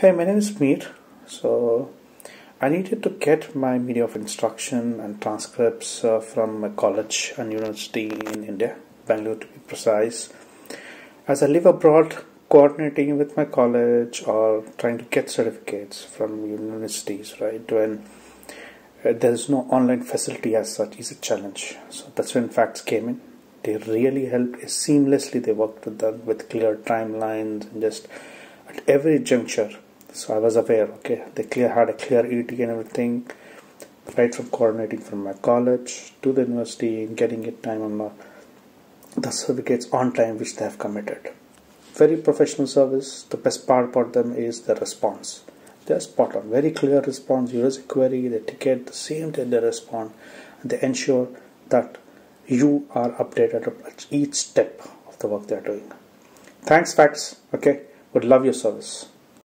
Hey, my name is Meet. So, I needed to get my media of instruction and transcripts uh, from my college and university in India, Bangalore to be precise. As I live abroad, coordinating with my college or trying to get certificates from universities, right? When uh, there is no online facility as such is a challenge. So that's when facts came in. They really helped seamlessly. They worked with them with clear timelines and just at every juncture so I was aware okay they clear had a clear ET and everything right from coordinating from my college to the university and getting it time on the, the certificates on time which they have committed. Very professional service. The best part about them is the response. They're spot on. Very clear response. You raise a query they ticket the same day they respond. And they ensure that you are updated at each step of the work they're doing. Thanks facts. Okay. Would love your service